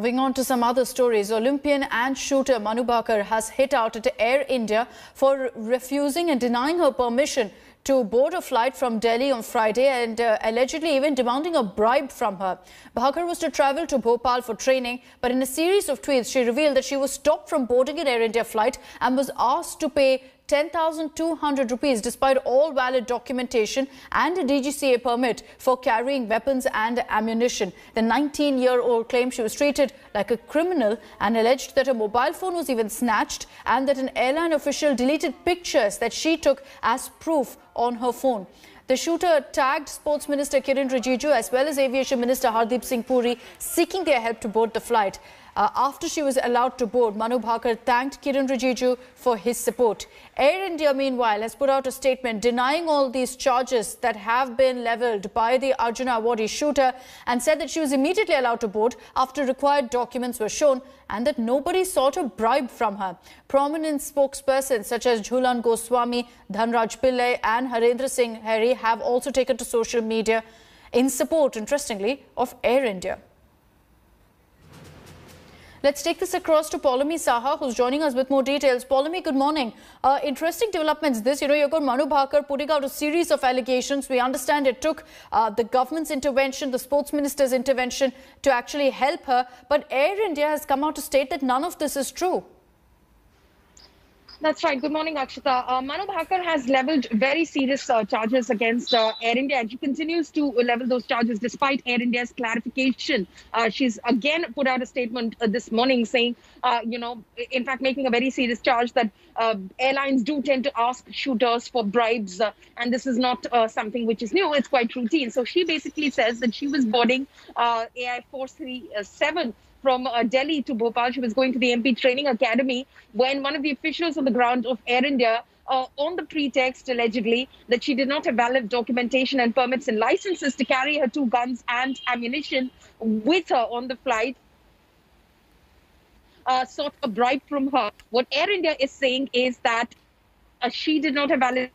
Moving on to some other stories, Olympian and shooter Manu Bhaker has hit out at Air India for refusing and denying her permission to board a flight from Delhi on Friday and uh, allegedly even demanding a bribe from her. Bhaker was to travel to Bhopal for training, but in a series of tweets, she revealed that she was stopped from boarding an Air India flight and was asked to pay 10,200 rupees despite all valid documentation and a DGCA permit for carrying weapons and ammunition. The 19-year-old claimed she was treated like a criminal and alleged that her mobile phone was even snatched and that an airline official deleted pictures that she took as proof on her phone. The shooter tagged Sports Minister Kiren Rijiju as well as Aviation Minister Hardeep Singh Puri seeking their help to board the flight. Uh, after she was allowed to board, Manu Bhaker thanked Kiren Rijiju for his support. Air India, meanwhile, has put out a statement denying all these charges that have been levelled by the Arjuna Awardee shooter and said that she was immediately allowed to board after required documents were shown and that nobody sought a bribe from her. Prominent spokespersons such as Jhulan Goswami, Dhanraj Pillay and Harendra Singh Heri have also taken to social media in support, interestingly, of Air India. Let's take this across to Poulomi Saha, who's joining us with more details. Poulomi, good morning. Uh, interesting developments this. You know, you've got Manu Bhaker putting out a series of allegations. We understand it took uh, the government's intervention, the sports minister's intervention to actually help her. But Air India has come out to state that none of this is true. That's right. Good morning, Akshita. Uh, Manu Bhaker has leveled very serious uh, charges against uh, Air India, and she continues to level those charges despite Air India's clarification. Uh, she's again put out a statement uh, this morning saying, uh, you know, in fact, making a very serious charge that airlines do tend to ask shooters for bribes, and this is not something which is new. It's quite routine. So she basically says that she was boarding AI 437 from Delhi to Bhopal. She was going to the MP Training Academy when one of the officials on the ground of Air India, uh, on the pretext allegedly that she did not have valid documentation and permits and licenses to carry her two guns and ammunition with her on the flight, uh, sought a bribe from her. What Air India is saying is that uh, she did not have valid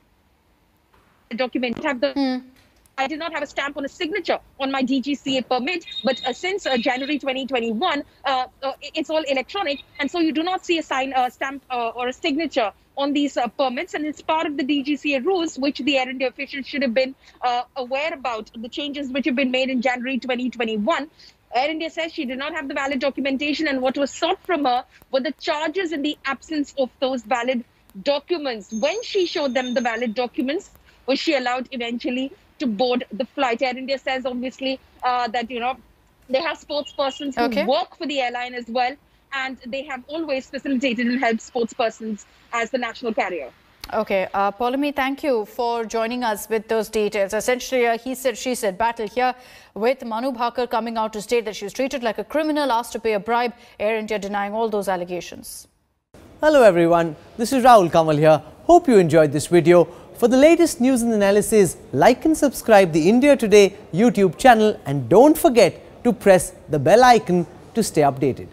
document, have the. Mm I did not have a stamp on a signature on my DGCA permit, but uh, since uh, January 2021, uh, uh, it's all electronic, and so you do not see a sign, a stamp, uh, or a signature on these uh, permits, and it's part of the DGCA rules, which the Air India officials should have been aware about. The changes which have been made in January 2021. Air India says she did not have the valid documentation, and what was sought from her were the charges in the absence of those valid documents. When she showed them the valid documents, was she allowed eventually to board the flight. Air India says obviously uh, that you know they have sports persons who work for the airline as well, and they have always facilitated and helped sports persons as the national carrier. Okay, uh, Poulomi, thank you for joining us with those details. Essentially, uh, he said, she said, battle here with Manu Bhaker coming out to state that she was treated like a criminal, asked to pay a bribe, Air India denying all those allegations. Hello everyone, this is Rahul Kanwal here. Hope you enjoyed this video. For the latest news and analysis, like and subscribe the India Today YouTube channel and don't forget to press the bell icon to stay updated.